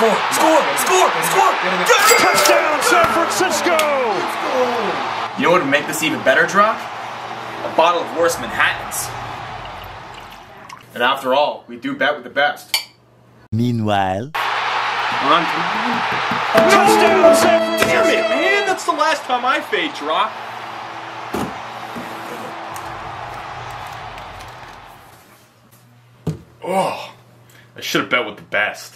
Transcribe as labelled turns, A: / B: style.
A: Score! Score! Score! Score!
B: Touchdown, San Francisco!
A: You know what would make this even better, Drock? A bottle of Wirth's Manhattans. And after all, we do bet with the best.
C: Meanwhile,
A: On
B: Touchdown, San Francisco!
D: Damn it, man! That's the last time I fade drop. Oh, I should have bet with the best.